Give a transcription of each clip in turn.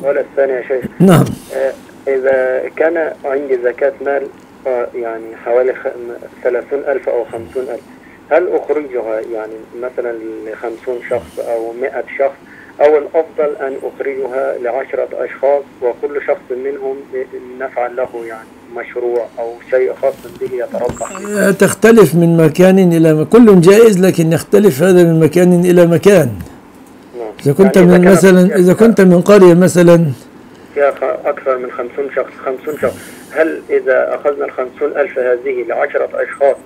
السؤال الثاني يا شيخ نعم آه، إذا كان عندي زكاة مال آه، يعني حوالي ثلاثون ألف أو خمسون ألف هل أخرجها يعني مثلا لخمسون شخص أو مئة شخص أو الأفضل أن أخرجها لعشرة أشخاص وكل شخص منهم نفعا له يعني مشروع أو شيء خاص به يتربح فيه؟ تختلف من مكان إلى مكان كل جائز لكن يختلف هذا من مكان إلى مكان. إذا كنت يعني من مثلا إذا كنت من قرية مثلا فيها أكثر من خمسون شخص. خمسون شخص. هل إذا أخذنا الخمسون ألف هذه لعشرة أشخاص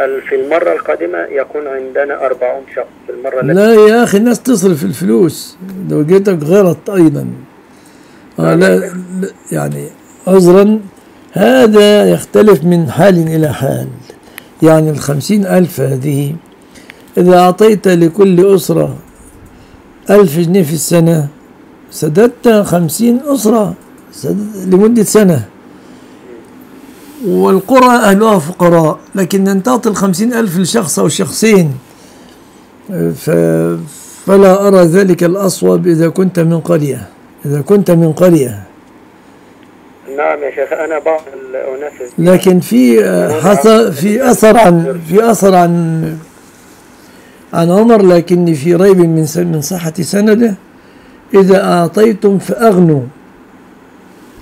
هل في المرة القادمة يكون عندنا أربعون شخص؟ في المرة التي لا يا أخي الناس تصرف الفلوس. لو جيتك غلط أيضا. آه لا. لا- يعني عذرا. هذا يختلف من حال إلى حال. يعني الخمسين ألف هذه إذا أعطيت لكل أسرة ألف جنيه في السنة. سددت خمسين أسرة. سدد لمدة سنة. والقرى أهلها فقراء لكن أن تعطي الخمسين ألف لشخص أو شخصين. فلا أرى ذلك الأصوب إذا كنت من قرية. إذا كنت من قرية. نعم يا شيخ أنا بعض الأناس لكن في حصل في أثر عن في أثر عن عن عمر لكني في ريب من من صحة سنده. إذا أعطيتم فأغنوا.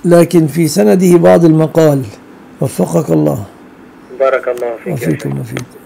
لكن في سنده بعض المقال. وفقك الله. بارك الله فيك وفيكم وفيكم.